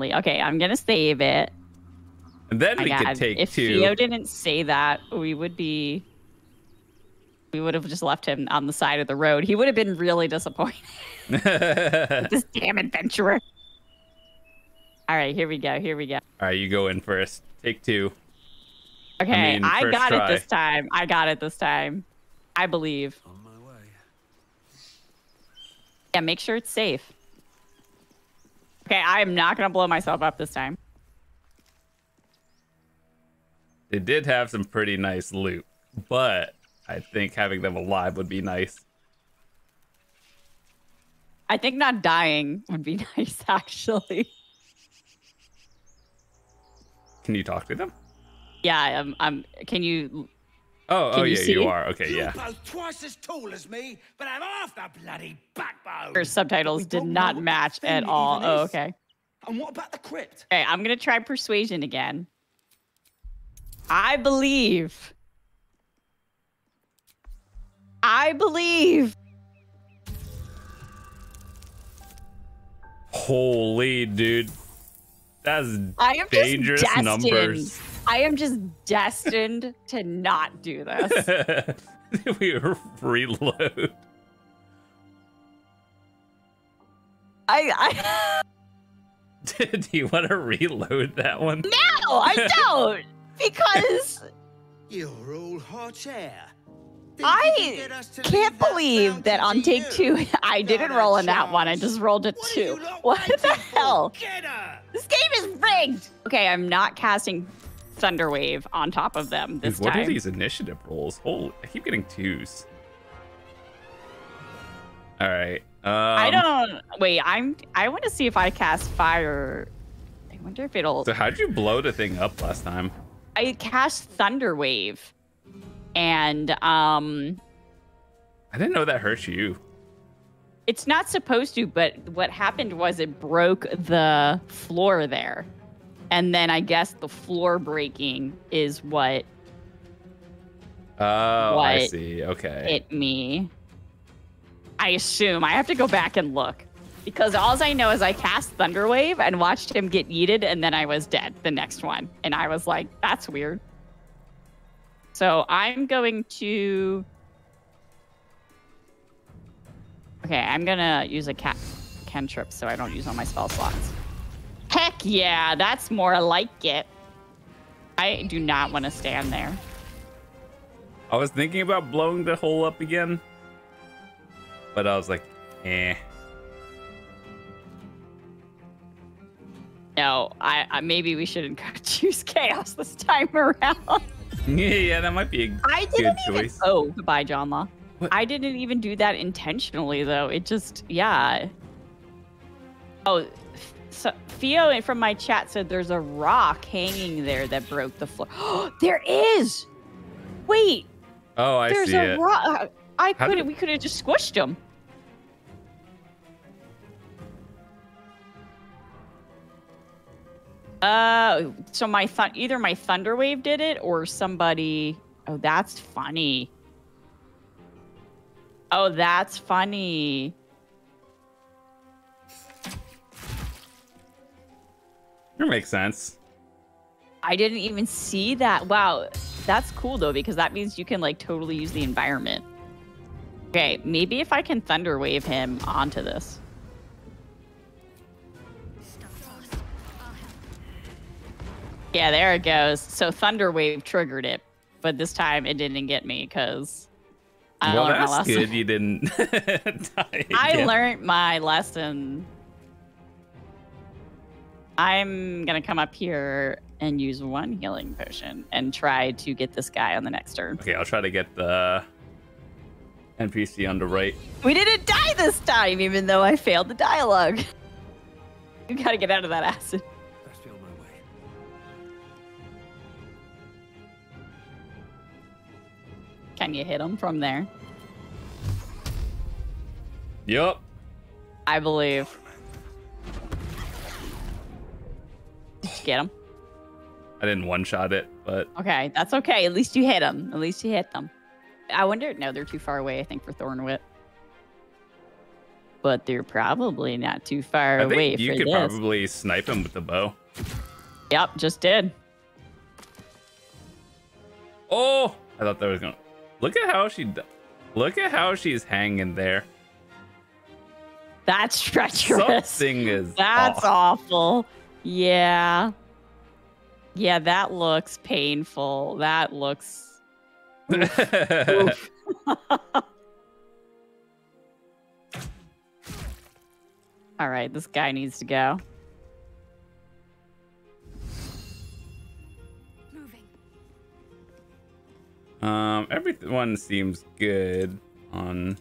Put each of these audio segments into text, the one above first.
unfortunately. Okay, I'm gonna save it. And then My we God, could take if two. Theo didn't say that, we would be. We would have just left him on the side of the road. He would have been really disappointed. this damn adventurer. All right, here we go. Here we go. All right, you go in first. Take two. Okay, mean, I, got try. it this time. I got it this time. I believe. On my way. Yeah, make sure it's safe. Okay, I am not gonna blow myself up this time. They did have some pretty nice loot, but I think having them alive would be nice. I think not dying would be nice, actually. Can you talk to them? Yeah, I'm. I'm can you? Oh, oh, Can oh you yeah, you are. Okay, You're yeah. both twice as tall as me, but have half the bloody backbone. Her subtitles did don't not know what match at all. Oh, okay. And what about the crypt? Okay, I'm gonna try persuasion again. I believe. I believe. Holy dude, that's I am dangerous just destined. numbers. I am just destined to not do this. we reload. I, I Do you want to reload that one? no, I don't because You're all hot air. I can't believe that on take two I didn't roll in that one. I just rolled a two. What the hell? This game is rigged. Okay, I'm not casting Thunderwave on top of them Dude, this what time. are these initiative rolls? Oh, I keep getting twos. All right. Um, I don't. Wait, I'm. I want to see if I cast fire. I wonder if it'll. So how'd you blow the thing up last time? I cast Thunderwave, and um, I didn't know that hurt you. it's not supposed to. But what happened was it broke the floor there, and then I guess the floor breaking is what Oh, I see. Okay. hit me. I assume I have to go back and look because all I know is I cast Thunderwave and watched him get yeeted, and then I was dead the next one, and I was like, "That's weird." So I'm going to. Okay, I'm gonna use a cat cantrip so I don't use all my spell slots. Heck yeah, that's more like it. I do not want to stand there. I was thinking about blowing the hole up again, but I was like, eh. No, I, I maybe we shouldn't choose chaos this time around. yeah, yeah, that might be a I good choice. Oh, goodbye, John Law. What? I didn't even do that intentionally, though. It just, yeah. Oh, so Theo from my chat said there's a rock hanging there that broke the floor. there is. Wait, Oh, I there's see a it. rock. I could did- We could have just squished him. Uh, so my th- either my thunder wave did it or somebody. Oh, that's funny. Oh, that's funny. That makes sense. I didn't even see that. Wow, that's cool though because that means you can like totally use the environment. Okay, maybe if I can thunder wave him onto this. Yeah, there it goes. So thunder wave triggered it, but this time it didn't get me because I well, learned my lesson. good. You didn't die. I learned my lesson. I'm gonna come up here and use one healing potion and try to get this guy on the next turn. Okay, I'll try to get the NPC on the right. We didn't die this time, even though I failed the dialogue. You gotta get out of that acid. Best be my way. Can you hit him from there? Yup. I believe. Get him? I didn't one shot it, but Okay, that's okay. At least you hit them. At least you hit them. I wonder. No, they're too far away. I think for Thorn Whip. but they're probably not too far I away think you for could this. probably snipe him with the bow. Yep, just did. Oh, I thought that was gonna. Look at how she. Look at how she's hanging there. That's treacherous. Something is. That's off. awful. Yeah. Yeah, that looks painful. That looks. Oof. All right, this guy needs to go. Moving. um, everyone seems good on.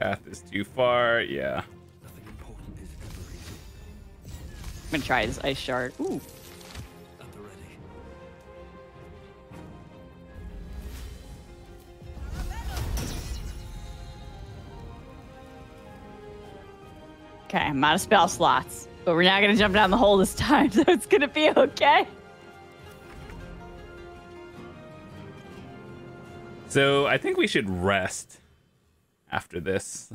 Path is too far. Yeah. Gonna try his ice shard. Ooh. Okay, I'm out of spell slots, but we're not gonna jump down the hole this time, so it's gonna be okay. So I think we should rest after this.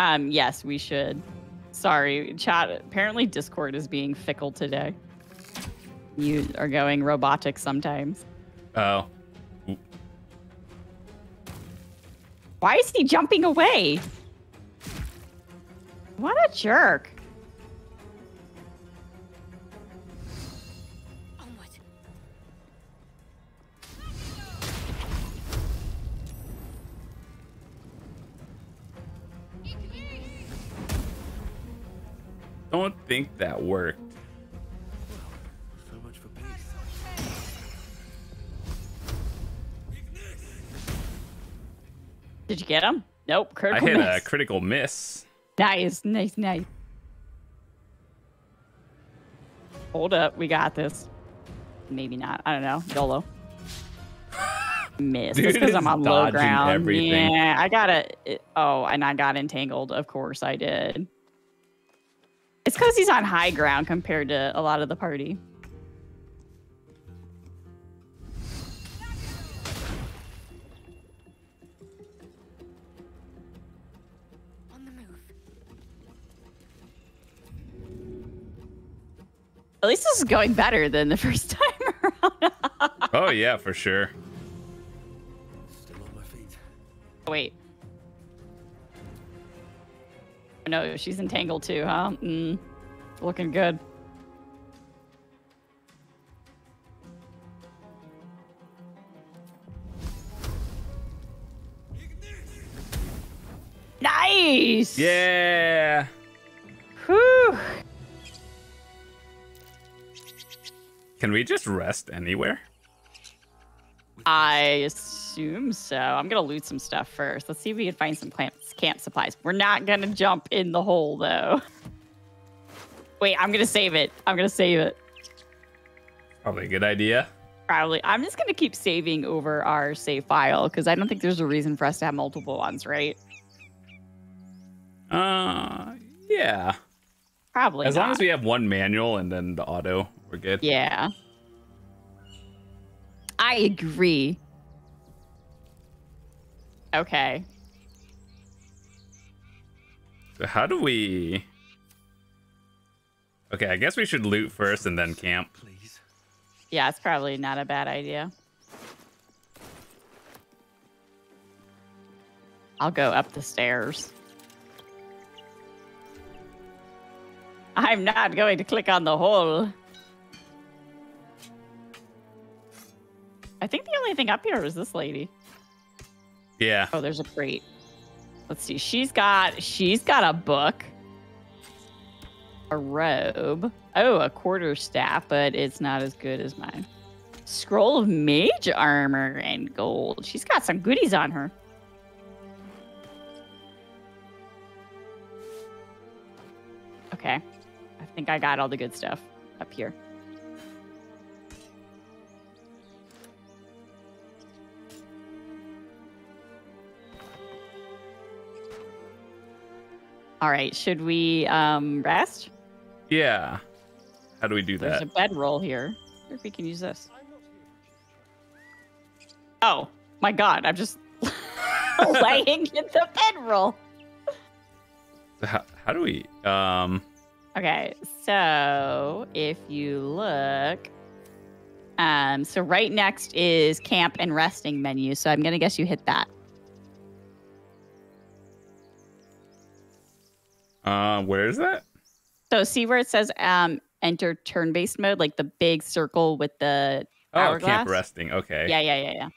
Um, yes, we should. Sorry, chat. Apparently, Discord is being fickle today. You are going robotic sometimes. Oh. Why is he jumping away? What a jerk. Don't think that worked. So much for peace. Did you get him? Nope. I Critical hit a critical miss. nice, nice, nice. Hold up, we got this. Maybe not. I don't know. YOLO. Miss. Dude That's because I'm on low ground. everything. Yeah, I got it. Oh, and I got entangled. Of course I did. It's because he's on high ground compared to a lot of the party. On the move. At least this is going better than the first time around. Oh yeah, for sure. Still on my feet. Wait. No, she's entangled too, huh? Mm, looking good. Nice. Yeah. Whew. Can we just rest anywhere? I assume so. I'm gonna loot some stuff first. Let's see if we can find some camp, camp supplies. We're not gonna jump in the hole though. Wait, I'm gonna save it. I'm gonna save it. Probably a good idea. Probably. I'm just gonna keep saving over our save file because I don't think there's a reason for us to have multiple ones, right? Uh, yeah. Probably. As long as we have one manual and then the auto, we're good. Yeah. I agree. Okay. So how do we? Okay, I guess we should loot first and then camp. Please. Yeah, it's probably not a bad idea. I'll go up the stairs. I'm not going to click on the hole. I think the only thing up here is this lady. Yeah. Oh, there's a crate. Let's see. She's got she's got a book. A robe. Oh, a quarter staff, but it's not as good as mine. Scroll of mage armor and gold. She's got some goodies on her. Okay. I think I got all the good stuff up here. All right, should we um rest? Yeah. How do we do There's that? There's a bedroll here. Wonder if we can use this. Oh my god! I'm just laying in the bedroll. How, how do we? Um. Okay, so if you look, um, so right next is camp and resting menu. So I'm gonna guess you hit that. Uh, where is that? So see where it says um enter turn-based mode, like the big circle with the Oh, Hourglass? camp resting. Okay. yeah, yeah, yeah, yeah.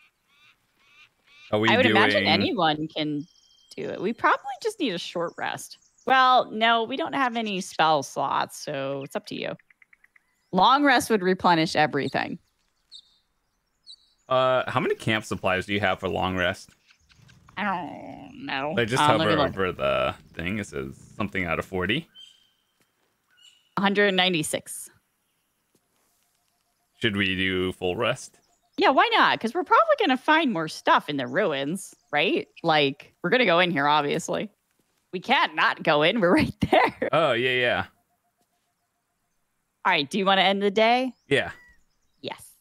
Are we I would doing? imagine anyone can do it. We probably just need a short rest. Well, no, we don't have any spell slots, so it's up to you. Long rest would replenish everything. Uh, how many camp supplies do you have for long rest? I don't know. I just Um, hover over the thing. It says something out of forty. 196. Should we do full rest? Yeah, why not? Because we're probably going to find more stuff in the ruins, right? Like, we're going to go in here, obviously. We can't not go in. We're right there. Oh yeah, yeah, All right. Do you want to end the day? yeah. Yes.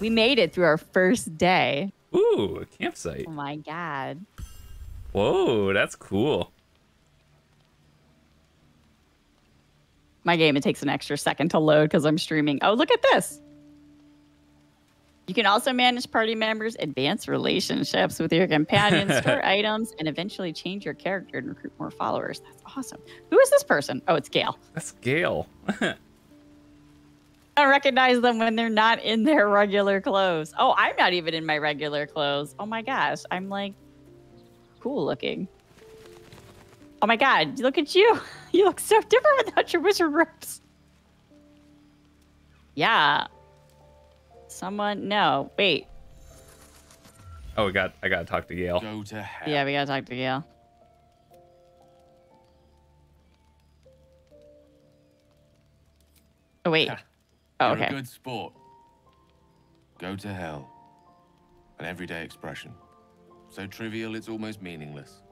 We made it through our first day. Ooh, a campsite. Oh my God. Whoa, that's cool. My game, it takes an extra second to load because I'm streaming. Oh, look at this. You can also manage party members, advance relationships with your companions, store items, and eventually change your character and recruit more followers. That's awesome. Who is this person? Oh, it's Gale. That's Gale. I don't recognize them when they're not in their regular clothes. Oh, I'm not even in my regular clothes. Oh my gosh. I'm like cool looking. Oh my god, look at you. You look so different without your wizard robes. Yeah. Someone no. Wait. oh, we got. I gotta talk to Gale. Go to hell. Yeah, we gotta talk to Gale. Oh wait. Oh, You're a good sport. Go to hell. An everyday expression. So trivial it's almost meaningless.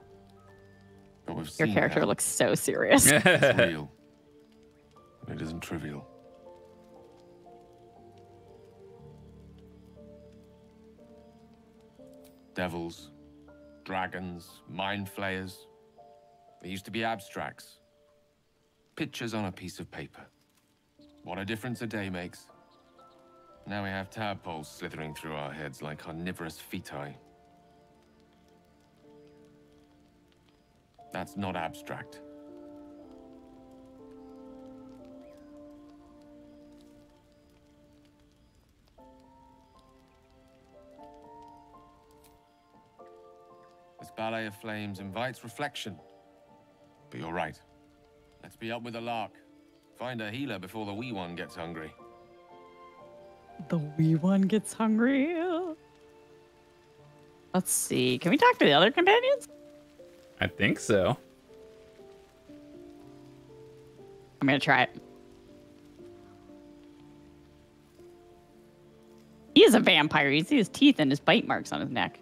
But we've Your character hell. looks so serious. It's real. And it isn't trivial. Devils, dragons, mind flayers. They used to be abstracts. Pictures on a piece of paper. What a difference a day makes. Now we have tadpoles slithering through our heads like carnivorous feti. That's not abstract. This ballet of flames invites reflection. But you're right. Let's be up with the lark. Find a healer before the wee one gets hungry. The wee one gets hungry. Let's see. Can we talk to the other companions? I think so. I'm gonna try it. He is a vampire. You see his teeth and his bite marks on his neck.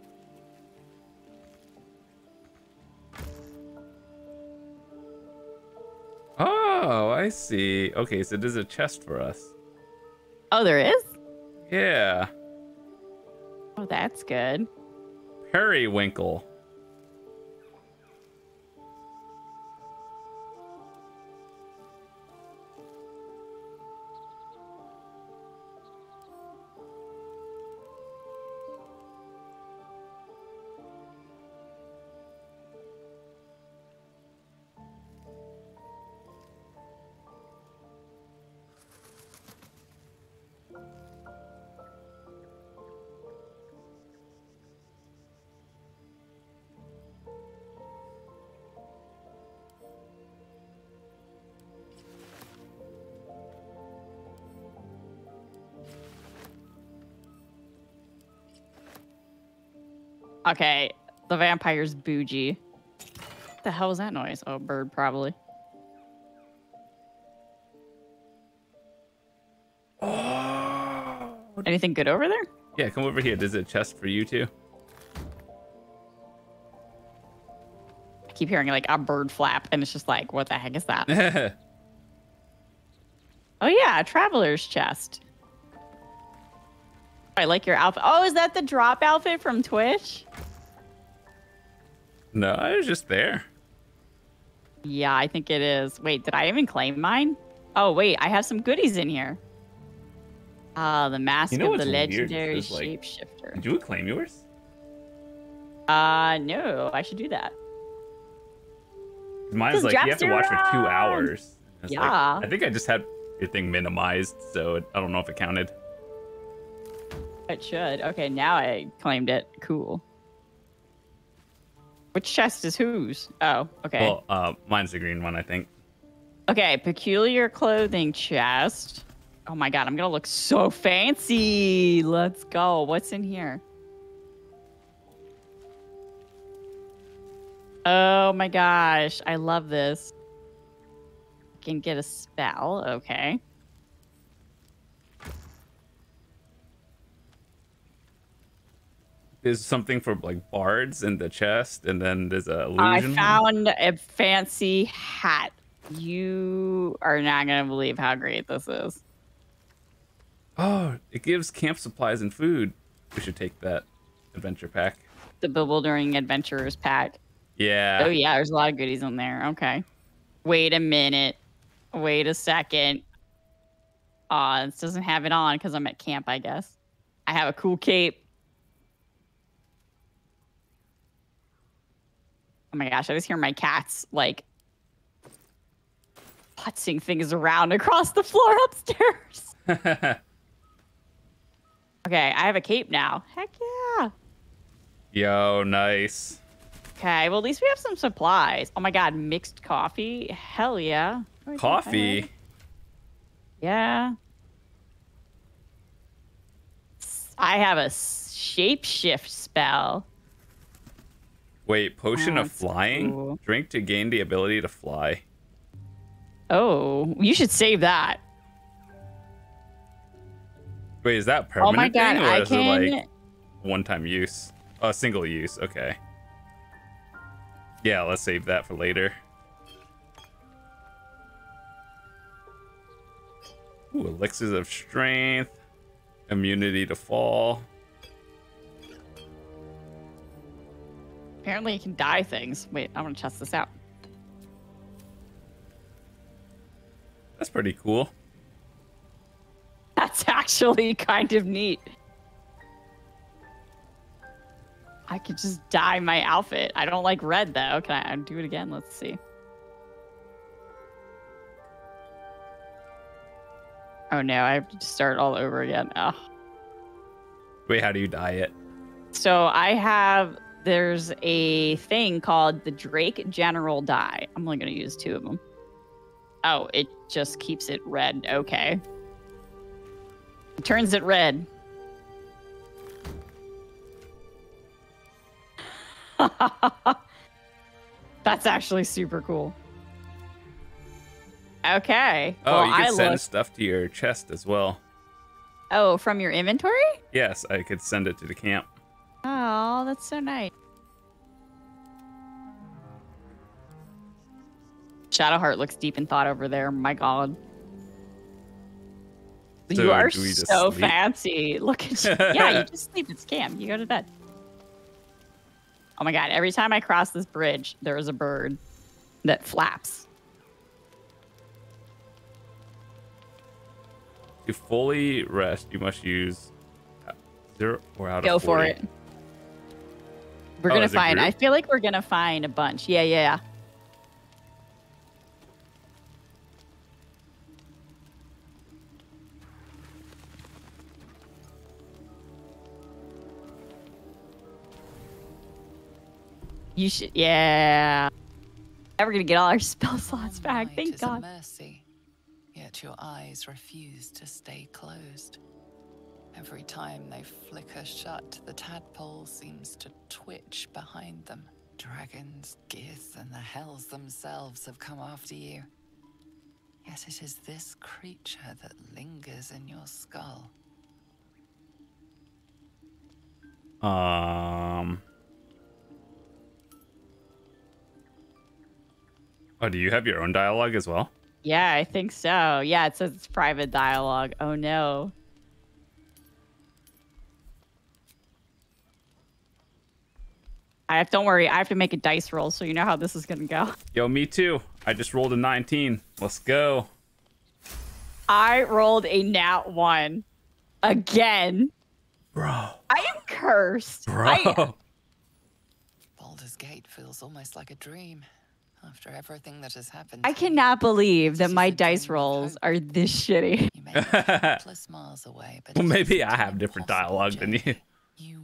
I see. Okay, so there's a chest for us. Oh, there is? Yeah. Oh, that's good. Periwinkle. Okay, the vampire's bougie. What the hell was that noise? Oh, bird, probably. Oh. Anything good over there? Yeah, come over here. There's a chest for you too. I keep hearing like a bird flap, and it's just like, what the heck is that? Oh yeah, a traveler's chest. I like your outfit. Oh, is that the drop outfit from Twitch? No, I was just there. Yeah, I think it is. Wait, did I even claim mine? Oh wait, I have some goodies in here. Ah, the mask You know of the legendary Is, like- shapeshifter. Did you claim yours? Uh, no, I should do that. Mine's like you have to watch for two hours. It's like- Yeah. I think I just had your thing minimized, so it, I don't know if it counted. It should. Okay, now I claimed it. Cool. Which chest is whose? Oh, okay. Well, uh, mine's the green one, I think. Okay, peculiar clothing chest. Oh my god, I'm gonna look so fancy. Let's go. What's in here? Oh my gosh, I love this. I Can get a spell. Okay. There's something for like bards in the chest, and then there's a I illusion. one. found a fancy hat. You are not gonna believe how great this is. Oh, it gives camp supplies and food. We should take that adventure pack. The Bewildering Adventurers pack. Yeah. Oh yeah, there's a lot of goodies in there. Okay. Wait a minute. Wait a second. Aw, this doesn't have it on because I'm at camp, I guess. I have a cool cape. Oh my gosh, I just hear my cats like putzing things around across the floor upstairs. Okay, I have a cape now. Heck yeah. Yo, nice. Okay, well at least we have some supplies. Oh my god, mixed coffee. Hell yeah. Oh, I think I Coffee. Yeah. I have a shapeshift spell. Wait, potion of flying? cool. Drink to gain the ability to fly. Oh, you should save that. Wait, is that permanent? Oh my god, thing, or I is can. it like one-time use? Oh, single use. Okay. Yeah, let's save that for later. Ooh, elixirs of strength, immunity to fall. Apparently, you can dye things. Wait, I want to test this out. That's pretty cool. That's actually kind of neat. I could just dye my outfit. I don't like red though. Can I do it again? Let's see. Oh no, I have to start all over again. Oh. Wait, how do you dye it? So I have there's a thing called the Drake General dye. I'm only gonna use two of them. Oh, it just keeps it red. Okay. It turns it red. That's actually super cool. Okay. Oh, well, you can I send look. stuff to your chest as well. Oh, from your inventory? Yes, I could send it to the camp. Oh, that's so nice. Shadowheart looks deep in thought over there. My God. So you are do we just so sleep? fancy. Look at you. yeah, you just sleep. It's camp. You go to bed. Oh my God. Every time I cross this bridge, there is a bird that flaps. To fully rest, you must use uh, zero or out Go of for it. We're Oh, gonna find. I feel like we're gonna find a bunch. Yeah, yeah. You should. Yeah. Now we're gonna get all our spell slots back. Thank God. mercy, yet your eyes refuse to stay closed. Every time they flicker shut, the tadpole seems to twitch behind them. Dragons, Gith, and the hells themselves have come after you. Yet it is this creature that lingers in your skull. Um. Oh, do you have your own dialogue as well? Yeah, I think so. Yeah, it says it's private dialogue. Oh no. I have, don't worry, I have to make a dice roll, so you know how this is gonna go. Yo, me too. I just rolled a 19. Let's go. I rolled a nat one again. Bro. I am cursed. Bro. I, Baldur's Gate feels almost like a dream after everything that has happened. I cannot believe that my dice rolls are this shitty. You may be miles away, but Well, maybe I have different impossible dialogue than you. You will see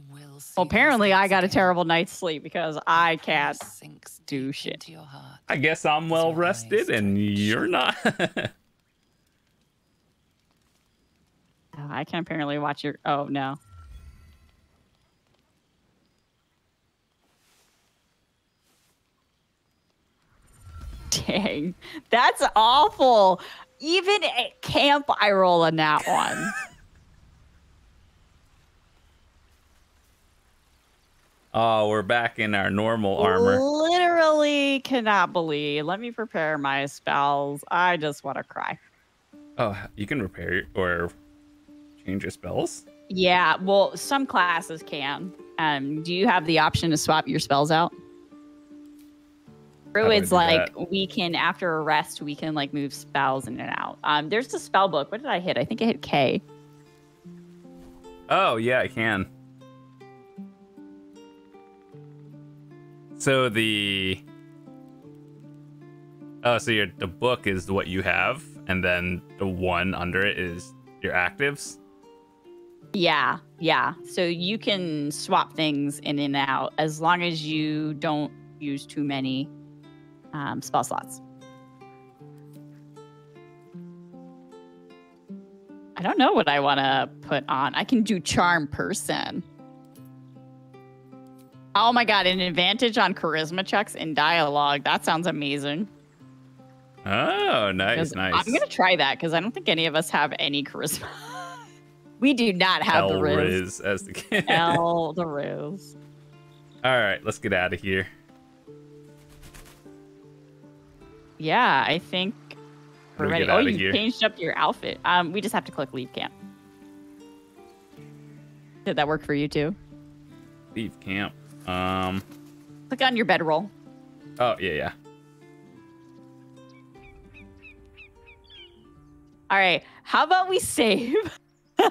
Well, apparently I got a terrible night's sleep because I can't. sinks do shit. into your heart. I guess I'm well eyes rested and you're not. Oh, I can apparently watch your. Oh no. Dang, that's awful. Even at camp, I roll on that one. oh, we're back in our normal armor. Literally cannot believe. Let me prepare my spells. I just want to cry. Oh, you can repair or change your spells? Yeah, well, some classes can. Um, do you have the option to swap your spells out? Druids like that? we can after a rest we can like move spells in and out. Um, there's the spell book. What did I hit? I think I hit K. Oh, yeah, I can. So the Oh, so your the book is what you have and then the one under it is your actives? Yeah, yeah. So you can swap things in and out as long as you don't use too many um, spell slots. I don't know what I want to put on. I can do charm person. Oh my god, an advantage on charisma checks in dialogue. That sounds amazing. Oh, nice, nice. I'm gonna try that because I don't think any of us have any charisma. we do not have the El riz. Riz as the kid. L the riz. All right, let's get out of here. Yeah, I think we're we ready. Oh, you here? changed up your outfit. Um, we just have to click leave camp. Did that work for you too? Leave camp. Um. Click on your bedroll. Oh yeah, yeah. All right. How about we save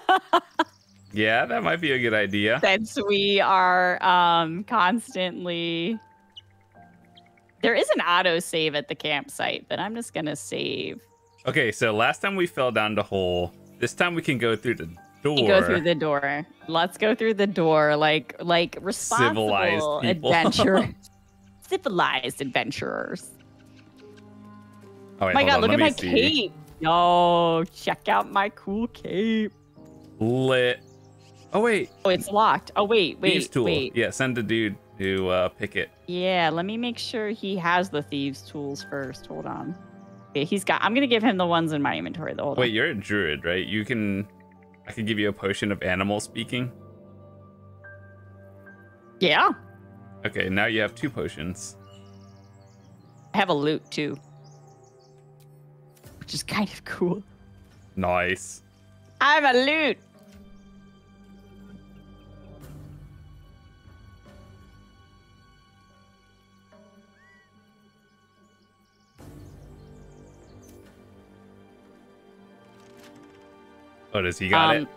Yeah, that might be a good idea. since we are um constantly. There is an auto save at the campsite, but I'm just gonna save. Okay, so last time we fell down the hole. This time we can go through the door. You go through the door. Let's go through the door, like like responsible Civilized people. adventure, civilized adventurers. Oh, wait, my god, on, look at my see. cape. Yo, check out my cool cape. Lit. Oh wait, Oh, it's locked. Oh wait, thieves wait, tool. wait. Yeah, send the dude to uh, pick it. Yeah, let me make sure he has the thieves tools first. Hold on. Okay, he's got. I'm gonna give him the ones in my inventory. The hold Wait, on. you're a druid, right? You can. I can give you a potion of animal speaking. Yeah, Okay, now you have two potions. I have a loot too, which is kind of cool. Nice. I have a loot. Oh, does he got Um, it?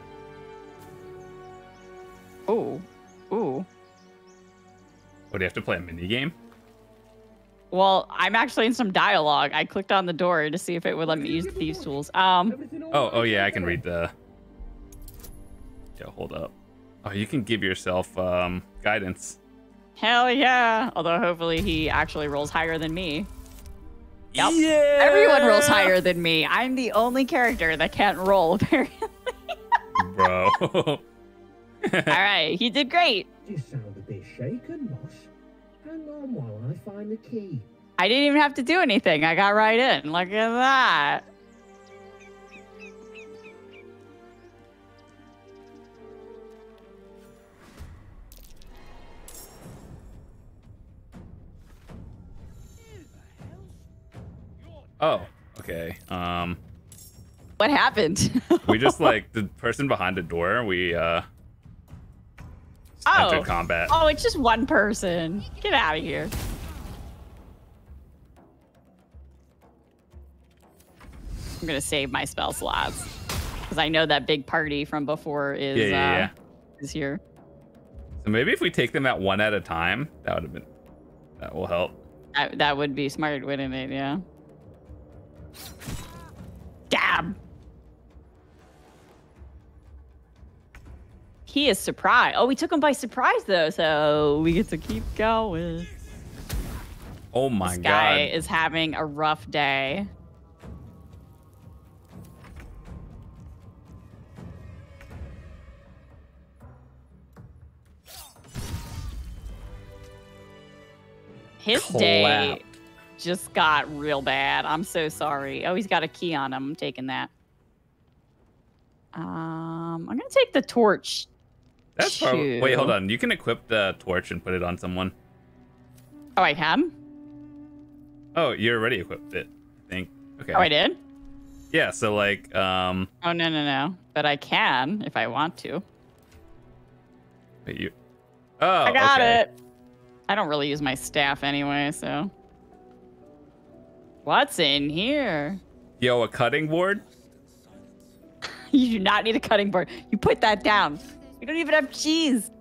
Oh, ooh. Oh, do you have to play a mini game? Well, I'm actually in some dialogue. I clicked on the door to see if it would let me use the thieves tools. Um, Oh, oh yeah, I can read the. Yeah, hold up. Oh, you can give yourself um guidance. hell yeah. Although hopefully he actually rolls higher than me. Yep. Yeah. Everyone rolls higher than me. I'm the only character that can't roll, apparently. Bro. All right, he did great. You sound a bit shaken, Moss. Hang on while I find the key. I didn't even have to do anything. I got right in. Look at that. oh, Okay. Um, What happened? we just like the person behind the door. We uh Oh. entered combat. oh, it's just one person. Get out of here. I'm gonna save my spell slots because I know that big party from before is Yeah, yeah, uh, yeah. is here. So maybe if we take them at one at a time, that would have been that will help. That, that would be smart, wouldn't it? Yeah. Dab. He is surprised. Oh, we took him by surprise though, so we get to keep going. Oh my this guy god. is having a rough day. His day just got real bad. I'm so sorry. Oh, he's got a key on him. I'm taking that. Um, I'm gonna take the torch. That's probably wait, hold on. You can equip the torch and put it on someone. Oh, I can. Oh, you already equipped it, I think. Okay. Oh, I did. Yeah, so like um Oh no no no! But I can if I want to. wait, you Oh, I got okay. it. I don't really use my staff anyway, so. What's in here? Yo, a cutting board? You do not need a cutting board. You put that down. We don't even have cheese.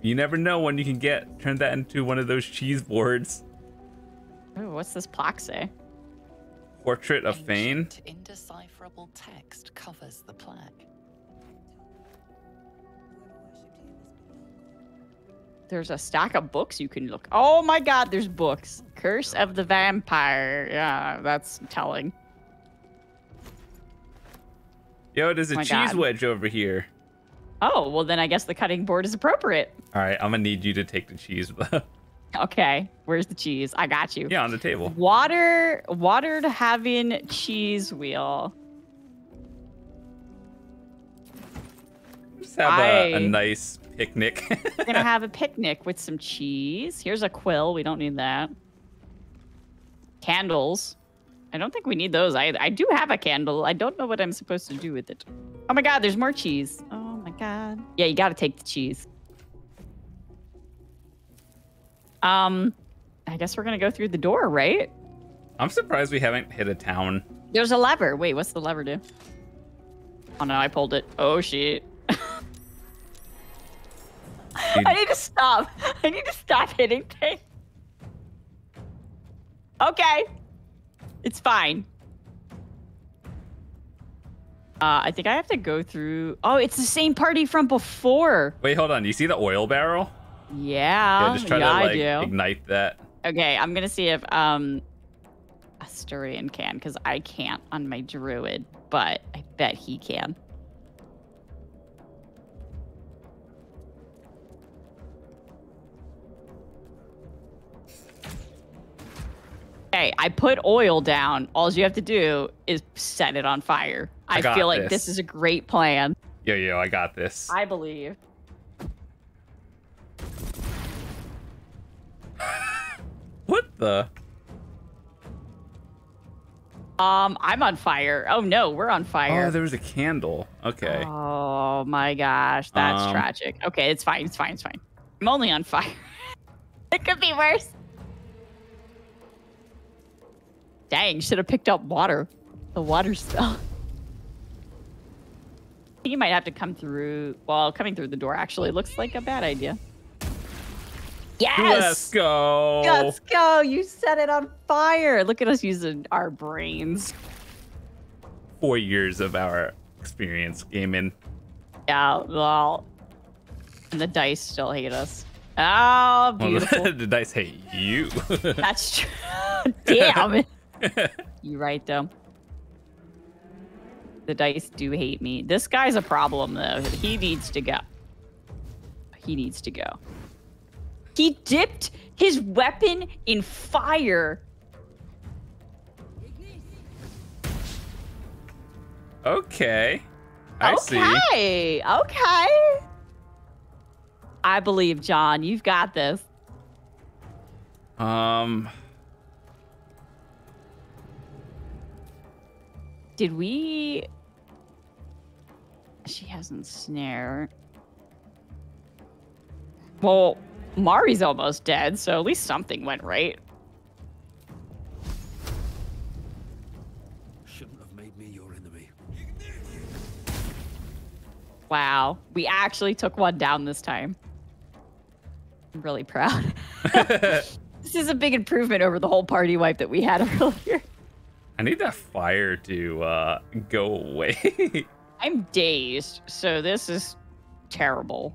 You never know when you can get turn that into one of those cheese boards. Oh, what's this plaque say? Portrait of Fane. Indecipherable text covers the plaque. There's a stack of books you can look. Oh my god, there's books. Curse of the Vampire. Yeah, that's telling. Yo, there's a Oh cheese God. wedge over here. Oh, well then I guess the cutting board is appropriate. All right, I'm gonna need you to take the cheese. Okay, where's the cheese? I got you. yeah, on the table. Water, watered having cheese wheel. Just have a, a I- nice picnic. We're gonna have a picnic with some cheese. Here's a quill. We don't need that. Candles. I don't think we need those. I I do have a candle. I don't know what I'm supposed to do with it. Oh my god, there's more cheese. Oh god. Yeah, you gotta take the cheese. Um, I guess we're gonna go through the door, right? I'm surprised we haven't hit a town. There's a lever. Wait, what's the lever do? Oh no, I pulled it. Oh shit. I need to stop. I need to stop hitting things. Okay. It's fine. Uh, I think I have to go through. Oh, it's the same party from before. Wait, hold on. You see the oil barrel? Yeah. yeah, just try yeah, to like do. ignite that. Okay, I'm gonna see if um Astarion can, because I can't on my druid, but I bet he can. Okay, I put oil down. All you have to do is set it on fire. I I, feel like this. this is a great plan. Yo, yo, I got this. I believe. What the? Um, I'm on fire. Oh no, we're on fire. Oh, there was a candle. Okay. Oh my gosh, that's Um, tragic. Okay, it's fine. It's fine. It's fine. I'm only on fire. it could be worse. Dang, should have picked up water. The water spell. I think you might have to come through. Well, coming through the door actually looks like a bad idea. Yes. Let's go. Let's go. You set it on fire. Look at us using our brains. Four years of our experience gaming. Yeah, well, and the dice still hate us. Oh, beautiful. the dice hate you. That's true. Damn. you right though. The dice do hate me. This guy's a problem though. He needs to go. He needs to go. He dipped his weapon in fire. okay. I see. okay. Okay. I believe, John. You've got this. Um. Did we? She hasn't snare. Well, Mari's almost dead, so at least something went right. Shouldn't have made me your enemy. Wow, we actually took one down this time. I'm really proud. this is a big improvement over the whole party wipe that we had earlier. I need that fire to uh, go away. I'm dazed, so this is terrible.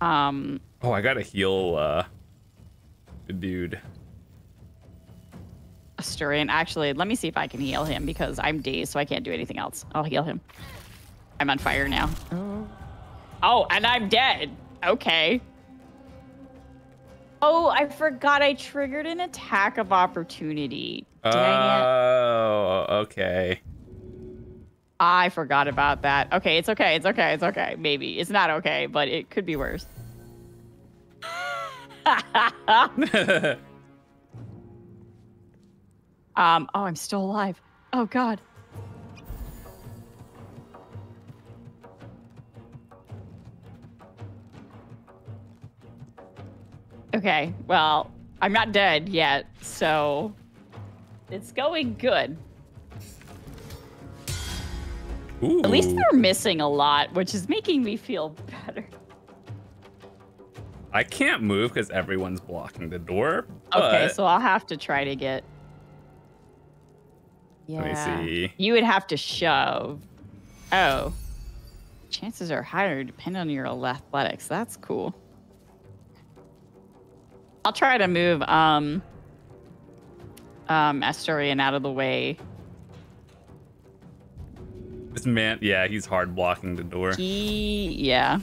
Um, oh, I gotta heal uh, the dude. Astarion, actually, let me see if I can heal him because I'm dazed, so I can't do anything else. I'll heal him. I'm on fire now. Oh, and I'm dead. Okay. Oh, I forgot I triggered an attack of opportunity. Dang it. Oh, okay. I forgot about that. Okay, it's okay. It's okay. It's okay. Maybe. It's not okay, but it could be worse. um, oh, I'm still alive. Oh, God. Okay, well, I'm not dead yet, so it's going good. Ooh. At least they're missing a lot, which is making me feel better. I can't move because everyone's blocking the door. Okay, so I'll have to try to get. Yeah. Let me see. You would have to shove. Oh. Chances are higher depending on your athletics. That's cool. I'll try to move um um Astarion out of the way. This man, yeah, he's hard blocking the door. He yeah.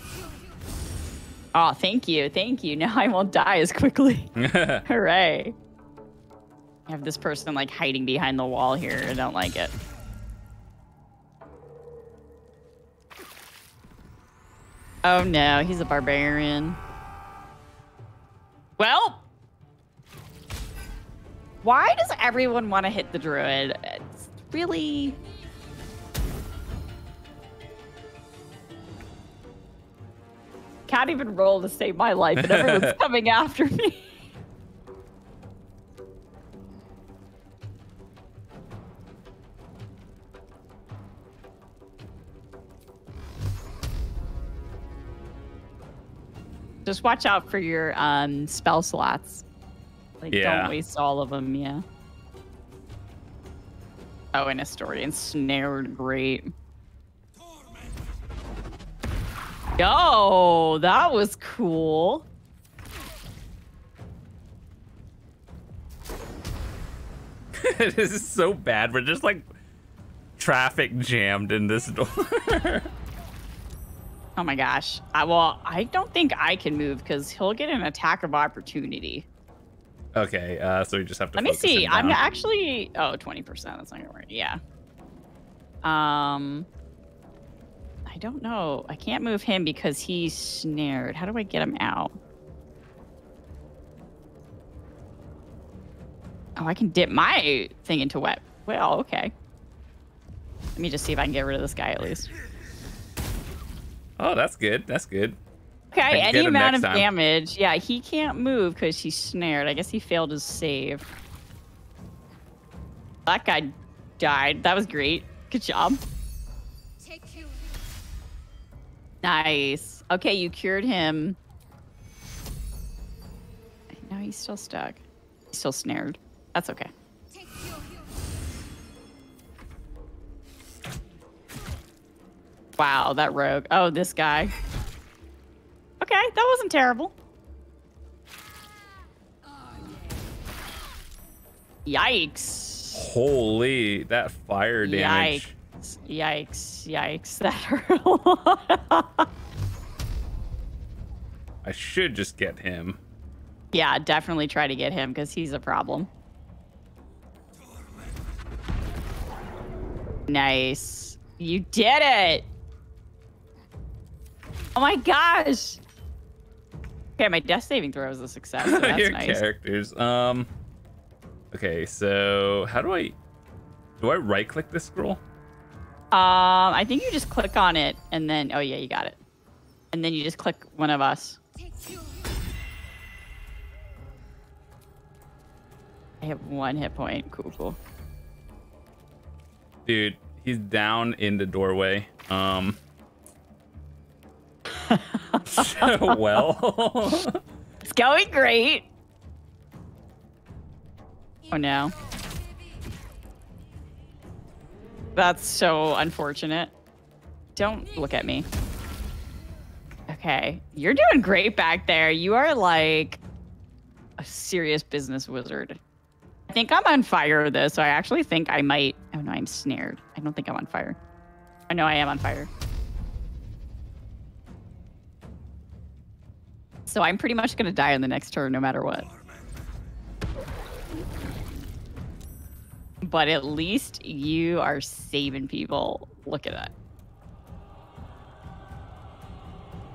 Oh, thank you. Thank you. Now I won't die as quickly. Hooray. I have this person like hiding behind the wall here. I don't like it. Oh no, he's a barbarian. Well, why does everyone want to hit the druid? It's really. Can't even roll to save my life, and everyone's coming after me. Just watch out for your um, spell slots. Like, Yeah. don't waste all of them. Yeah. Oh, and Astarion snared. Great. Yo, that was cool. this is so bad. We're just like traffic jammed in this door. Oh my gosh. I, well, I don't think I can move because he'll get an attack of opportunity. okay, uh, so we just have to. Let me see. I'm actually. Oh, 20%. That's not going to work. Yeah. Um. I don't know. I can't move him because he's snared. How do I get him out? Oh, I can dip my thing into wet. Well, okay. Let me just see if I can get rid of this guy at least. Oh, that's good. That's good. Okay, any amount of time. damage. Yeah, he can't move because he's snared. I guess he failed his save. That guy died. That was great. Good job. Nice. Okay, you cured him. No, he's still stuck. He's still snared. That's okay. Wow, that rogue. Oh, this guy. Okay, that wasn't terrible. Yikes. Holy, that fire damage. Yikes. Yikes. Yikes. That hurt a lot. I should just get him. yeah, definitely try to get him because he's a problem. Nice. You did it. Oh my gosh. Okay, my death saving throw is a success. So that's Your nice. characters. Um. Okay, so how do I? Do I right click this scroll? Um, I think you just click on it and then oh yeah, you got it. And then you just click one of us. I have one hit point. Cool, cool. Dude, he's down in the doorway. Um. well. It's going great. Oh no. That's so unfortunate. Don't look at me. Okay. You're doing great back there. You are like a serious business wizard. I think I'm on fire though, so I actually think I might. Oh no, I'm snared. I don't think I'm on fire. Oh, I know I am on fire. So I'm pretty much gonna die on the next turn no matter what. But at least you are saving people. Look at that.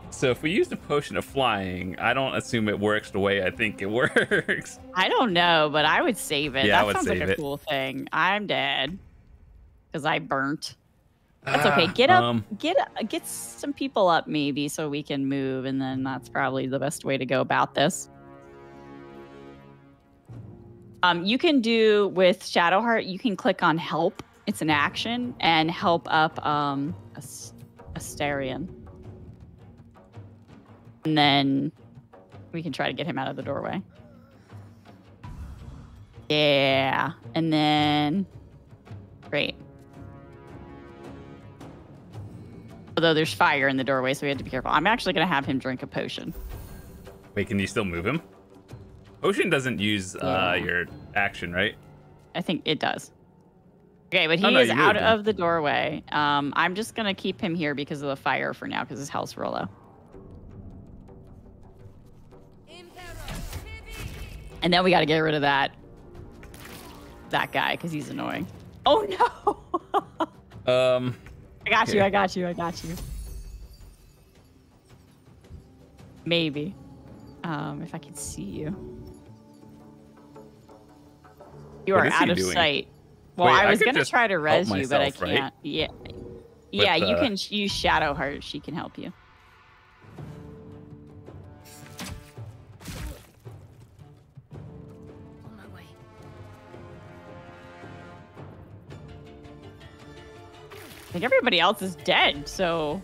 So if we use the potion of flying, I don't assume it works the way I think it works. I don't know, but I would save it. Yeah, I that sounds like a it. cool thing. I'm dead. Because I burnt. That's Ah, okay. Get up um, get get some people up maybe so we can move and then that's probably the best way to go about this. Um, you can do with Shadowheart, you can click on help. It's an action and help up um As- Astarion. And then we can try to get him out of the doorway. Yeah. And then great. Although there's fire in the doorway, so we have to be careful. I'm actually gonna have him drink a potion. Wait, can you still move him? Potion doesn't use uh, your action, right? I think it does. Okay, but he Oh, no, is out him. of the doorway. Um, I'm just gonna keep him here because of the fire for now, because his health's real low. And then we got to get rid of that that guy because he's annoying. Oh no! Um, I got you. I got you. I got you. Maybe, um, if I can see you. You What are out of doing? sight. Well, Wait, I I was could gonna try to res you, but I can't. Yeah, yeah. You uh, can use Shadowheart. She can help you. Think everybody else is dead, so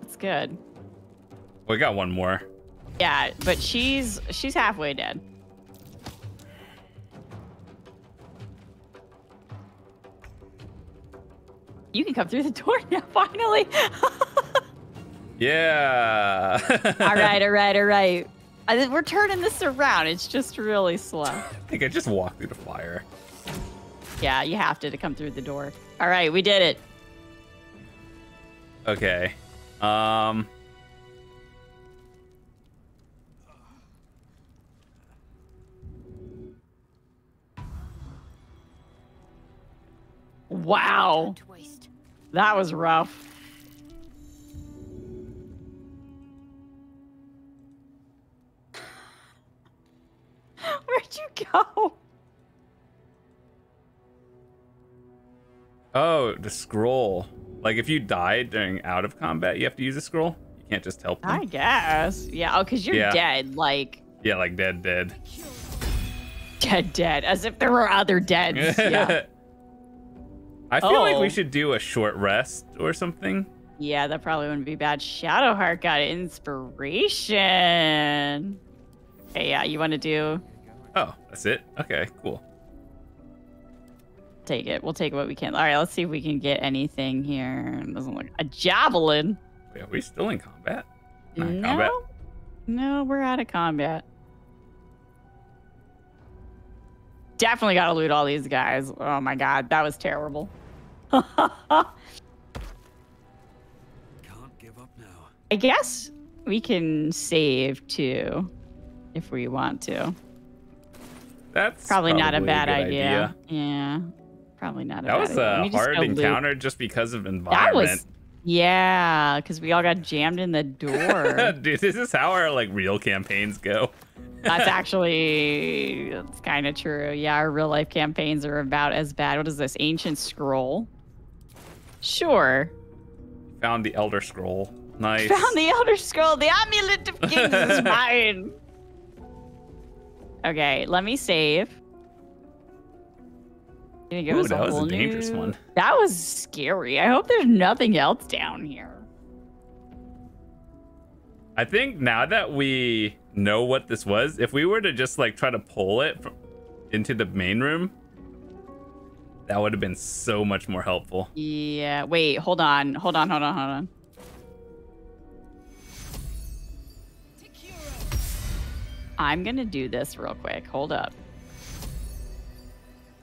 that's good. we got one more. Yeah, but she's she's halfway dead. You can come through the door now, finally. Yeah. all right, all right, all right. I think we're turning this around. It's just really slow. I think I just walked through the fire. Yeah, you have to to come through the door. All right, we did it. Okay. Um. Wow, that was rough. Oh, the scroll. Like if you die during out of combat, you have to use a scroll. You can't just help them. I guess. Yeah. Oh, because you're Yeah. dead. Like Yeah, like dead, dead. dead, dead. As if there were other deads. yeah. I feel like Oh. we should do a short rest or something. Yeah, that probably wouldn't be bad. Shadowheart got inspiration. Okay, yeah, you want to do? Oh, that's it. Okay, cool. Take it. We'll take what we can. All right, let's see if we can get anything here. It doesn't look a javelin. Wait, are we still in combat? Not No, combat. no, we're out of combat. Definitely got to loot all these guys. Oh my god, that was terrible. Can't give up now. I guess we can save too, if we want to. That's Probably, not a good bad idea. Yeah, probably not a That was a hard encounter just because of environment. That was, yeah, because we all got jammed in the door. Dude, this is how our like real campaigns go. That's actually that's kind of true. Yeah, our real life campaigns are about as bad. What is this? Ancient scroll. Sure. Found the Elder Scroll. Nice. Found the Elder Scroll. The Amulet of Kings is mine. Okay, let me save. Ooh, that was a dangerous new- one. That was scary. I hope there's nothing else down here. I think now that we know what this was, if we were to just like try to pull it from, into the main room, that would have been so much more helpful. Yeah. Wait. Hold on. Hold on. Hold on. Hold on. I'm gonna do this real quick. Hold up.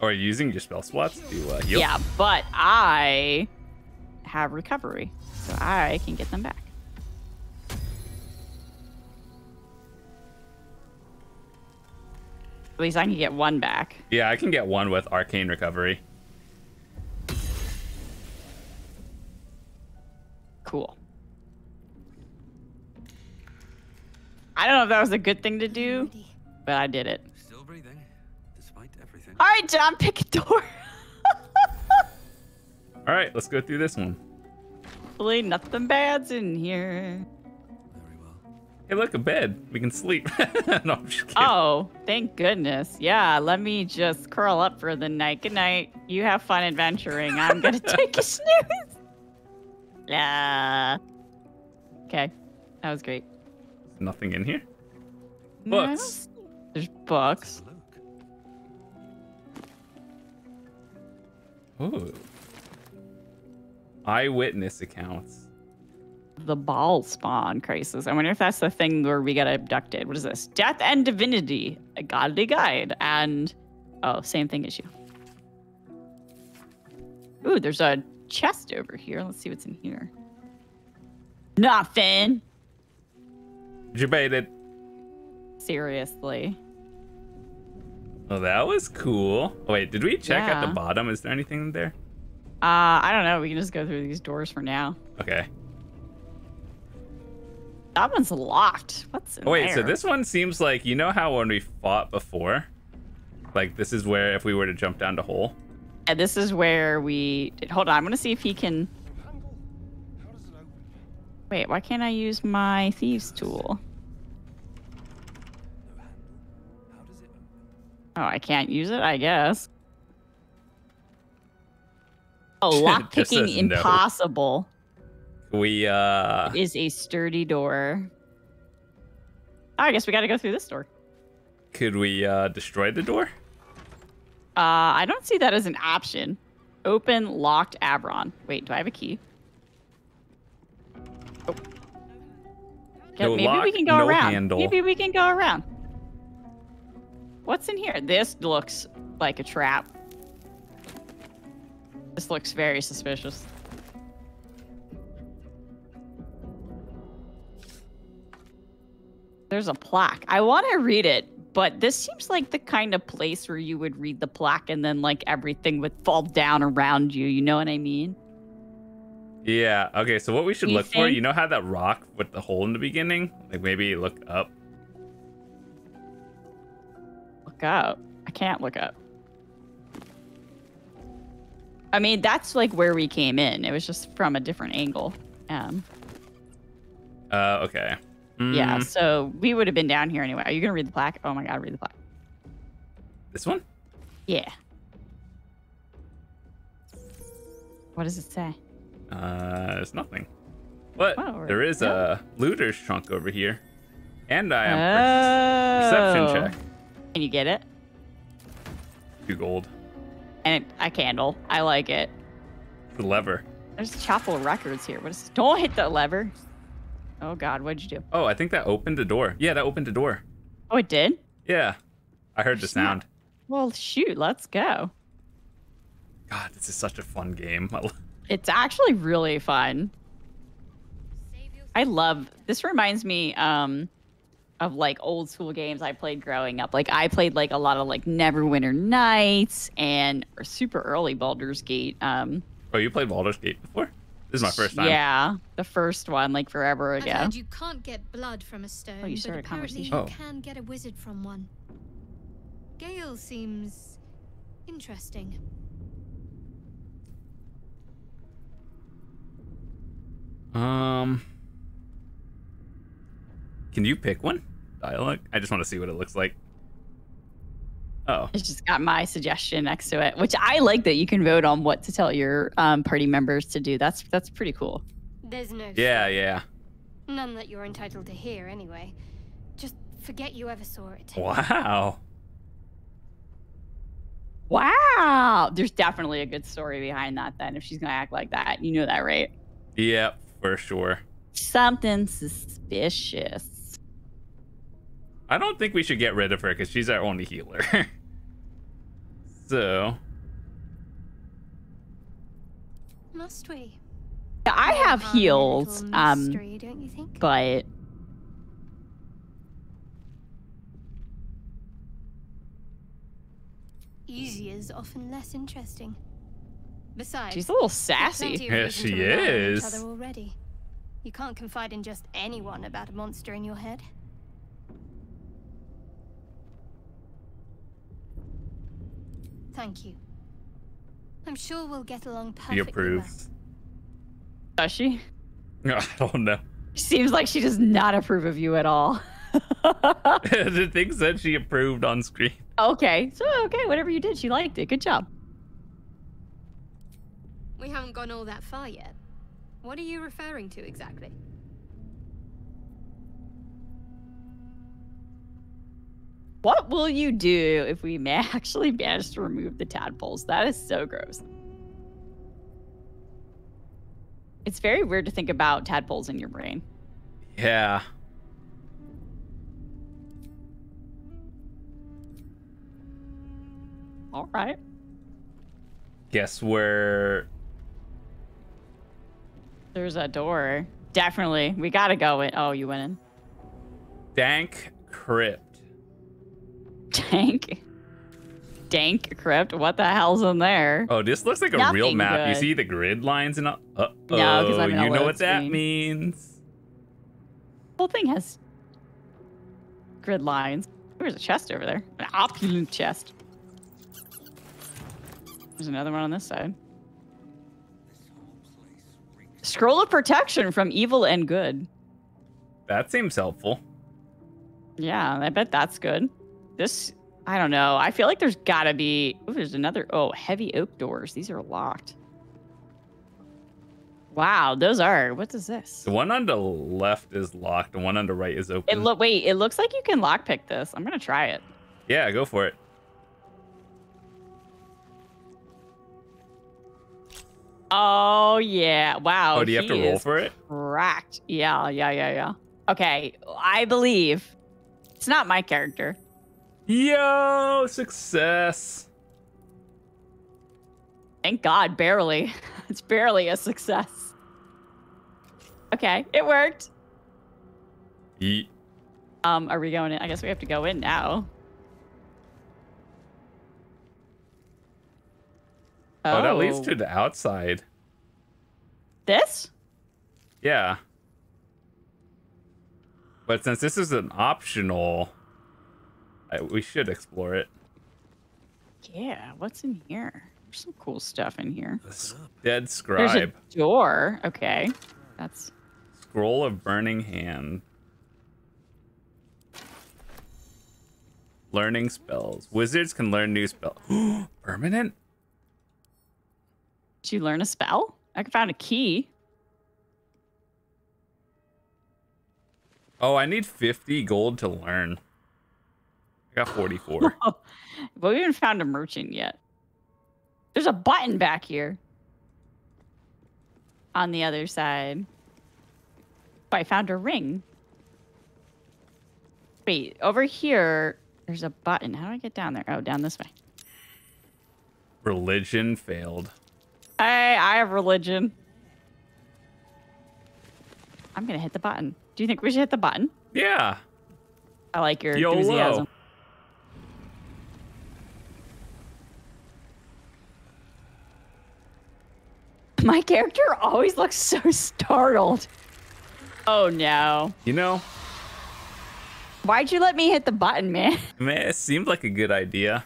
Or using your spell slots to uh, heal. Yeah, but I have recovery, so I can get them back. At least I can get one back. Yeah, I can get one with arcane recovery. Cool. I don't know if that was a good thing to do, but I did it. All right, John, pick a door. All right, let's go through this one. Hopefully, nothing bad's in here. Very well. Hey, look, a bed. We can sleep. no. Oh, thank goodness. Yeah, let me just curl up for the night. Good night. You have fun adventuring. I'm gonna take a snooze. La. Okay, that was great. Nothing in here. No, I don't Books. There's books. Ooh. Eyewitness accounts. The ball spawn crisis. I wonder if that's the thing where we get abducted. What is this? Death and divinity, a godly guide, and oh, same thing as you. Ooh, there's a chest over here. Let's see what's in here. Nothing. Debated. Seriously. Oh, that was cool. Oh, wait, did we check at the bottom? Is there anything there? Uh, I don't know. We can just go through these doors for now. Okay. That one's locked. What's in Oh, wait, so this one seems like you know how when we fought before, like this is where if we were to jump down to hole. And this is where we. Hold on. I'm gonna see if he can. Wait, why can't I use my thieves tool? Oh, I can't use it. I guess. Oh, lock Just picking no. impossible. We uh It is a sturdy door. Oh, I guess we got to go through this door. could we uh destroy the door? Uh, I don't see that as an option. Open locked Avron. Wait, do I have a key? Oh. No maybe we can go no around. handle. Maybe we can go around. What's in here? This looks like a trap. This looks very suspicious. There's a plaque. I want to read it, but this seems like the kind of place where you would read the plaque and then like everything would fall down around you. You know what I mean? Yeah. Okay, so what we should You look for, you know how that rock with the hole in the beginning? Like maybe look up. Up. I can't look up. I mean, that's like where we came in. It was just from a different angle. Um, Uh okay. yeah. Mm, So we would have been down here anyway. Are you gonna read the plaque? Oh my god, read the plaque. This one? Yeah. What does it say? Uh it's nothing. But Oh, there is yeah. a looter's trunk over here. And I am per- perception Oh. check. Can you get it? Two gold. And a candle. I like it. The lever. There's a Chapel of Records here. What is? Don't hit the lever. Oh God, what'd you do? Oh, I think that opened the door. Yeah, that opened the door. Oh, it did. Yeah. I heard the sound. Well, shoot, let's go. God, this is such a fun game. It's actually really fun. I love this reminds me um of like old school games I played growing up. Like I played like a lot of like Neverwinter Nights and super early Baldur's Gate. Um Oh, you played Baldur's Gate before? This is my first time. Yeah, the first one, like forever I've ago. heard you can't get blood from a stone, Oh, you but started a apparently you conversation. can get a wizard from one. Gale seems interesting. Um, can you pick one? Dialogue. I just want to see what it looks like. Oh, It's just got my suggestion next to it, which I like that you can vote on what to tell your um, party members to do. That's that's pretty cool. There's no yeah, story. yeah. None that you're entitled to hear anyway. Just forget you ever saw it. Wow. Wow, there's definitely a good story behind that. Then, if she's gonna act like that, you know that, right? Yep, for sure. Something suspicious. I don't think we should get rid of her because she's our only healer. so, Must we? I have harm heals, um, mystery, don't you think? but Easy is often less interesting. Besides, she's a little sassy. plenty Yeah, she to rely on each is. other already. You can't confide in just anyone about a monster in your head. Thank you. I'm sure we'll get along perfectly he well. approves. Does she? I don't know. Seems like she does not approve of you at all. the thing said she approved on screen. okay, so okay, whatever you did, she liked it. Good job. We haven't gone all that far yet. What are you referring to exactly? What will you do if we ma- actually manage to remove the tadpoles? That is so gross. It's very weird to think about tadpoles in your brain. Yeah. All right. Guess where? There's a door. Definitely. We gotta go in. Oh, you went in. Dank Crypt. Dank. Dank crypt. What the hell's in there? Oh, this looks like a real map. You see the grid lines and all? Uh oh. No, I'm you know what that screen. means? whole thing has grid lines. There's a chest over there. An opulent chest. There's another one on this side. Scroll of protection from evil and good. That seems helpful. Yeah, I bet that's good. This, I don't know. I feel like there's gotta be. Ooh, there's another. Oh, heavy oak doors. These are locked. Wow, those are. What is this? The one on the left is locked. The one on the right is It open. look. Wait, it looks like you can lockpick this. I'm gonna try it. yeah, go for it. Oh yeah! Wow. Oh, do you have to roll for it? Cracked. Yeah, yeah, yeah, yeah. Okay, I believe it's not my character. Yo, success. Thank God, barely. It's barely a success. Okay, it worked. Yeet. Um, are we going in? I guess we have to go in now. Oh, that leads to the outside. this. Yeah. But since this is an optional, I, we should explore it. Yeah, what's in here? There's some cool stuff in here. Dead There's a scribe. door. Okay, that's Scroll of burning hand. Learning spells. Wizards can learn new spells. Permanent? Did you learn a spell? I found a key. Oh, I need 50 gold to learn. I got 44. but we haven't found a merchant yet. There's a button back here. On the other side. Oh, I found a ring. Wait, over here, there's a button. How do I get down there? Oh, down this way. Religion failed. Hey, I have religion. I'm gonna hit the button. Do you think we should hit the button? Yeah. I like your YOLO. enthusiasm. My character always looks so startled. Oh no. You know, Why'd you let me hit the button, man? man, it seemed like a good idea.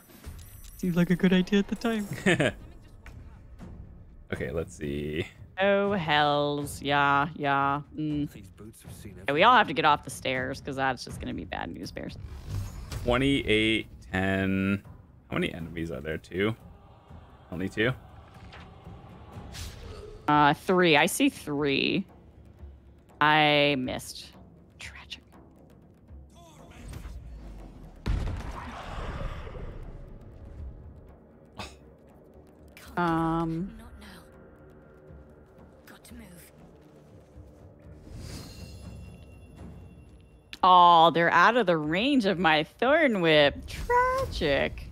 Seemed like a good idea at the time. okay, let's see. Oh hells, yeah, yeah. Mm. These boots have seen Yeah, we all have to get off the stairs because that's just gonna be bad news bears. 28, 10. How many enemies are there? Two? Only two? Uh, three. I see three. I missed. Tragic. Um. Got to move. Oh, they're out of the range of my thorn whip. Tragic.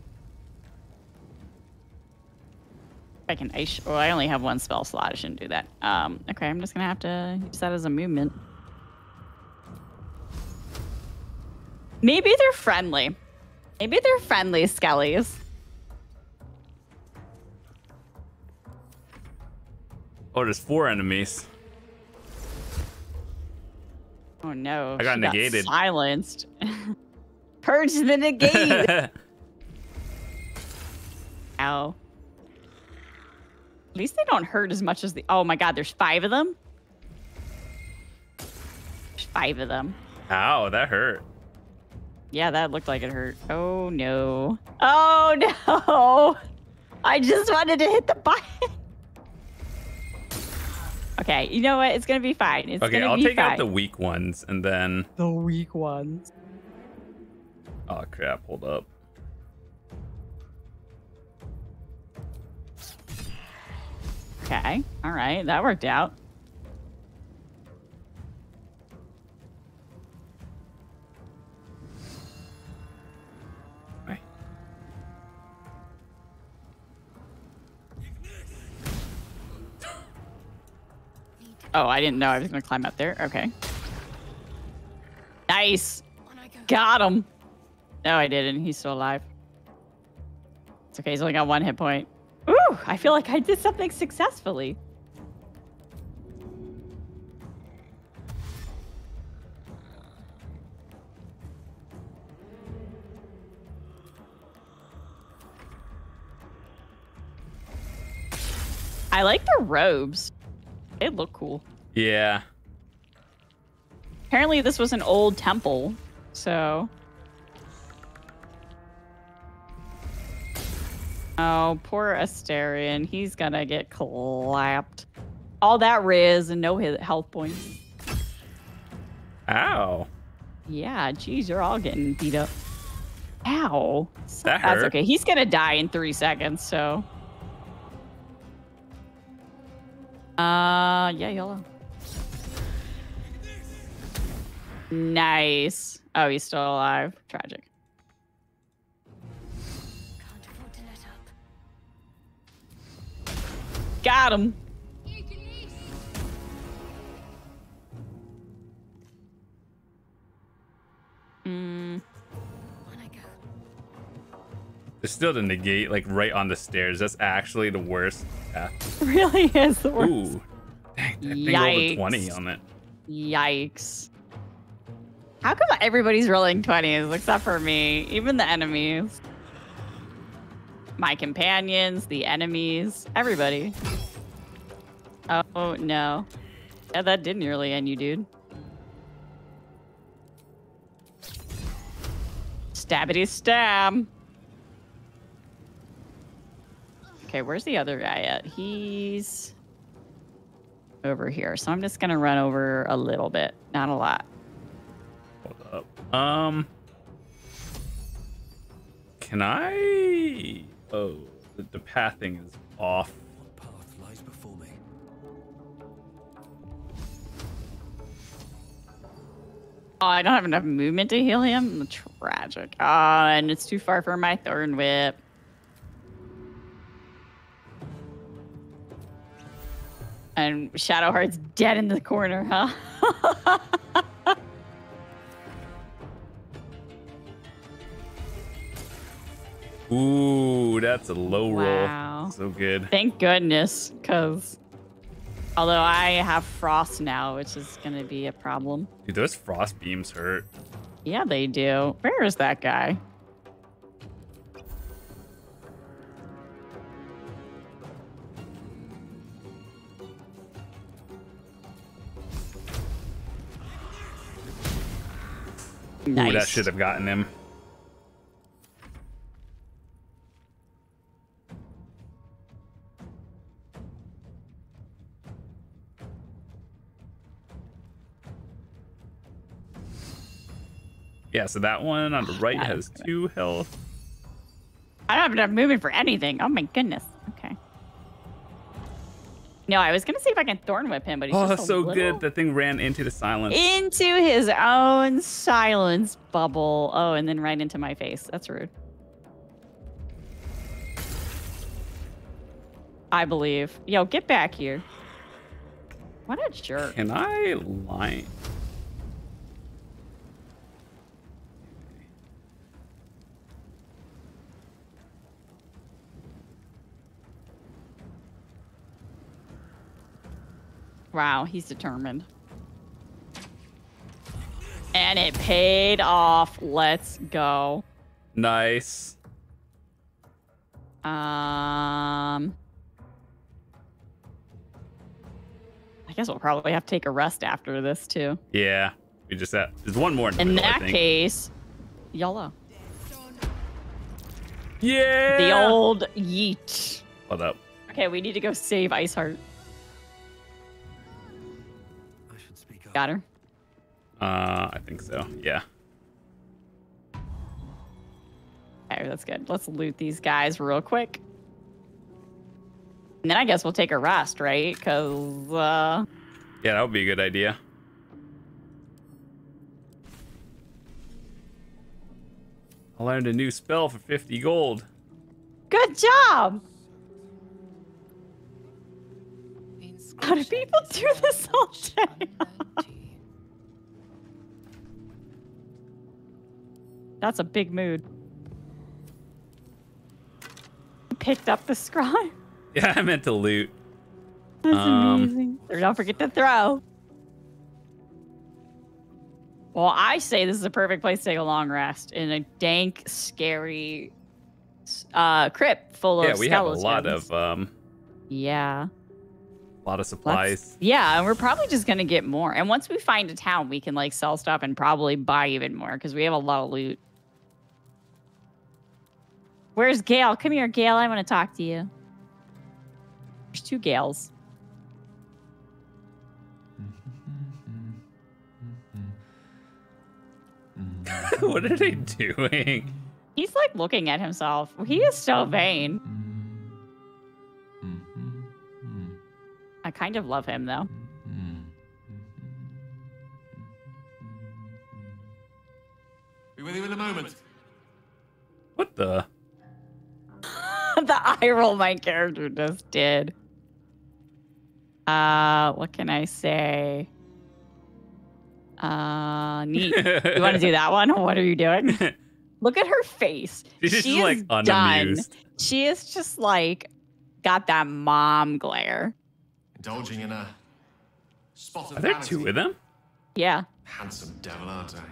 I can ice. Oh, I only have one spell slot. I shouldn't do that. Um. Okay, I'm just gonna have to use that as a movement. Maybe they're friendly. Maybe they're friendly skellies. Oh, there's four enemies. Oh no! I got she negated. silenced. Purge the negate. Ow. At least they don't hurt as much as the. Oh my god! There's five of them. There's five of them. Ow, that hurt. Yeah, that looked like it hurt. Oh no. Oh no. I just wanted to hit the button. Okay, you know what? It's gonna be fine. It's okay, gonna I'll be take fine. out the weak ones and then. the weak ones. Oh crap! Hold up. Okay. All right. That worked out. Right. Oh, I didn't know I was going to climb up there. Okay. Nice. On I go. Got him. No, I didn't. He's still alive. It's okay. He's only got one hit point. Ooh, I feel like I did something successfully. I like the robes. They look cool. Yeah. Apparently, this was an old temple, so. Oh, poor Astarion. He's gonna get clapped. All that riz and no health points. Ow. Yeah, geez, you're all getting beat up. Ow. That That's hurt. okay. He's gonna die in three seconds, so. Uh, yeah, YOLO. Nice. Oh, he's still alive. Tragic. Got him. Mm, On I go. There's still the negate, like right on the stairs. That's actually the worst. path. really is the worst. Ooh. Dang, that thing Yikes. over 20 on it. Yikes. How come everybody's rolling 20s except for me? Even the enemies. My companions, the enemies, everybody. Oh, no. Yeah, that did nearly end you, dude. Stabbity stab. Okay, where's the other guy at? He's over here. So I'm just gonna run over a little bit, not a lot. Hold up. Um. Can I? Oh, the, the pathing is off. What path lies before me? Oh, I don't have enough movement to heal him. Tragic. Oh, and it's too far for my thorn whip. And Shadowheart's dead in the corner, huh? Ooh, that's a low Wow. roll. So good. Thank goodness, because Although I have frost now, which is gonna be a problem. Dude, those frost beams hurt. Yeah, they do. Where is that guy? Ooh, that should have gotten him. So that one on the right has two health. I don't have enough movement for anything. Oh my goodness. Okay. No, I was gonna see if I can thorn whip him, but he's Oh, just so little good. The thing ran into the silence. into his own silence bubble. Oh, and then right into my face. That's rude. I believe. Yo, get back here. What a jerk. Can I line? Wow, he's determined. And it paid off. Let's go. Nice. Um, I guess we'll probably have to take a rest after this too. Yeah. We just have. There's one more in In middle, that case, YOLO. Yeah. The old yeet. Hold up. Okay, we need to go save Iceheart. Got her. Uh, I think so. Yeah. Okay, that's good. Let's loot these guys real quick. And then I guess we'll take a rest, right? Because, uh, Yeah, that would be a good idea. I learned a new spell for 50 gold. good job! How do people do this all day? unknown to you. That's a big mood. Picked up the scribe. Yeah, I meant to loot. That's Um, amazing. Don't forget to throw. Well, I say this is a perfect place to take a long rest in a dank, scary uh, crypt full of Yeah, of we have a lot of um, Yeah. Lot of Let's- supplies. Yeah, and we're probably just gonna get more. And once we find a town, we can like sell stuff and probably buy even more because we have a lot of loot. Where's Gale? Come here, Gale. I want to talk to you. There's two Gales. what are they doing? He's like looking at himself. He is so vain. Kind of love him though. Be with you in a moment. What the? the eye roll my character just did. Uh, what can I say? Uh, neat. you want to do that one? What are you doing? Look at her face. She's just she like is done. unamused. She is just like got that mom glare. Indulging in a spot of Are there vanity. two of them? Yeah. Handsome devil, aren't I?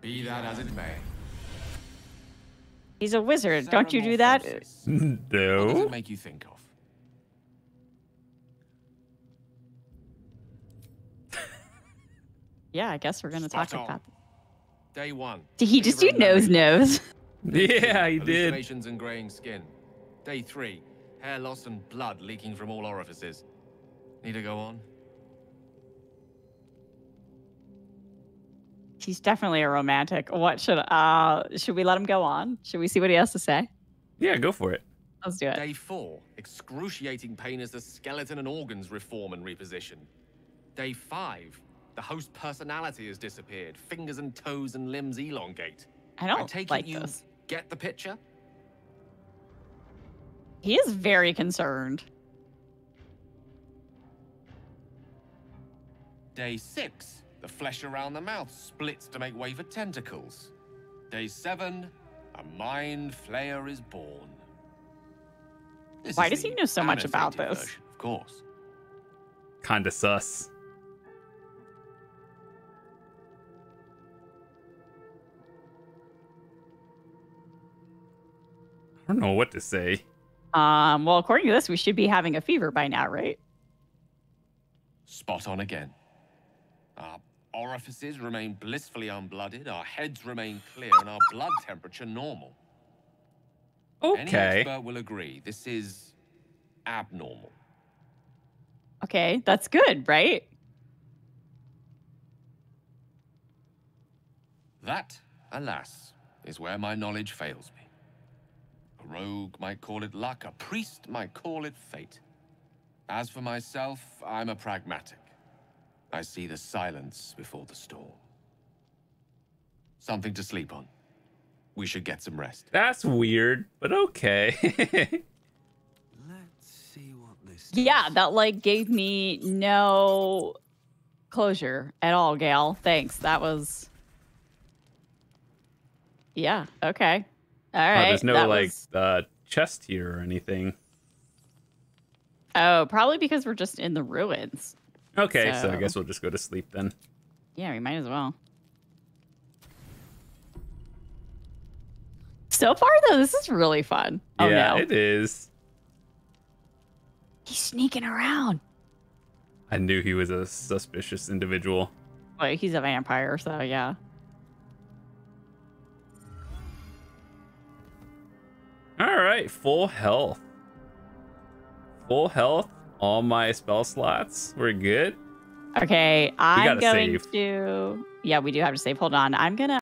Be that as it may. He's a wizard. Sarah Don't you do that? Morphosis. What does it make you think of? Yeah, I guess we're gonna Spot talk on. about. Day one. Did he just do nose nose? Yeah, he did. Hallucinations and graying skin. Day three. Hair loss and blood leaking from all orifices. Need to go on? He's definitely a romantic. What should uh should we let him go on? Should we see what he has to say? Yeah, go for it. Let's do it. Day four. Excruciating pain as the skeleton and organs reform and reposition. Day five. The host personality has disappeared. Fingers and toes and limbs elongate. I I don't take like it you this. get the picture? He is very concerned. Day six, the flesh around the mouth splits to make way for tentacles. Day seven, a mind flayer is born. This Why is does he know so much about this? version, of course. kind of sus. I don't know what to say. Um, well, according to this, we should be having a fever by now, right? Spot on again. Our orifices remain blissfully unblooded, our heads remain clear, and our blood temperature normal. Okay. Any expert will agree this is abnormal. Okay, that's good, right? That, alas, is where my knowledge fails me. A rogue might call it luck, a priest might call it fate. As for myself, I'm a pragmatic. I see the silence before the storm. Something to sleep on. We should get some rest. That's weird, but okay. Let's see what this. Yeah, that like gave me no closure at all, Gale. Thanks. That was. Yeah. Okay. All right. there's no like was- uh, chest here or anything. Oh, probably because we're just in the ruins. Okay, so, I guess we'll just go to sleep then. Yeah, we might as well. So far, though, this is really fun. Oh yeah, no, it is. he's sneaking around. I knew he was a suspicious individual. Wait, he's a vampire, so yeah. All right, full health. Full health. All my spell slots. We're good. Okay, I'm going save. to. Yeah, we do have to save. Hold on. I'm gonna